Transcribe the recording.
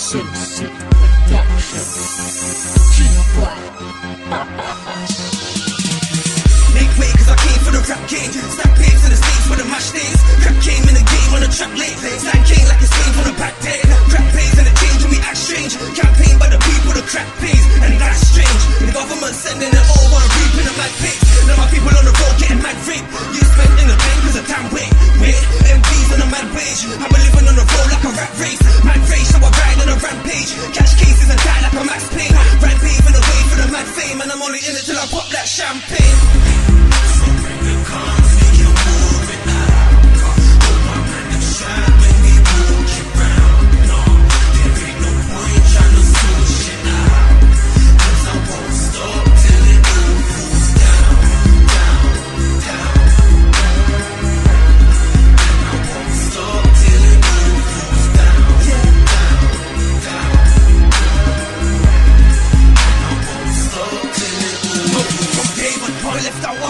Make I came for the game the states the came in the game on the king like from the back Crap pays the we the people, the crap pays strange The government sending it all while reaping a mad pace Now my people on the road getting mad rape You spend in the bank cause I And die like a Max Payne. Ran paving the way for the mad fame And I'm only in it till I pop that champagne one, I left